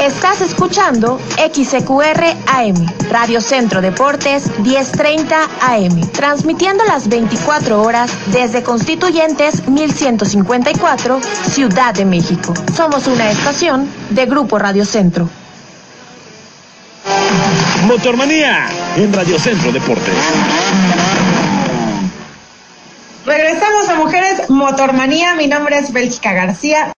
Estás escuchando XQR AM, Radio Centro Deportes 1030 AM, transmitiendo las 24 horas desde Constituyentes 1154, Ciudad de México. Somos una estación de Grupo Radio Centro. Motormanía en Radio Centro Deportes. Regresamos a Mujeres Motormanía. Mi nombre es Bélgica García.